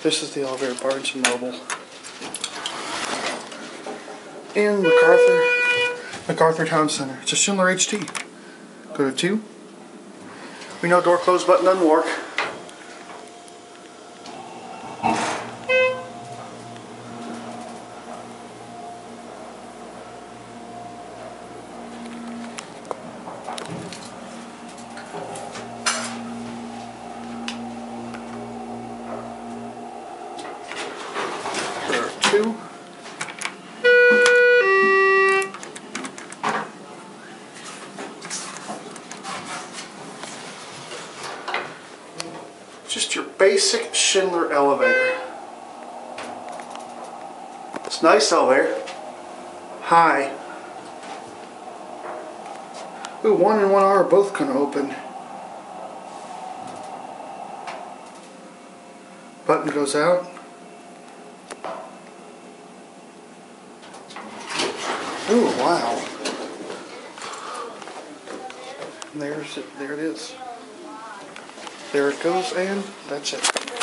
This is the elevator Barnes and Noble. In MacArthur, MacArthur Town Center. It's a Schindler HT. Go to two. We know door close button doesn't work. Two. Just your basic Schindler elevator. It's nice elevator. High. Ooh, one and one are both gonna open. Button goes out. Ooh, wow. There's it, there it is. There it goes, and that's it.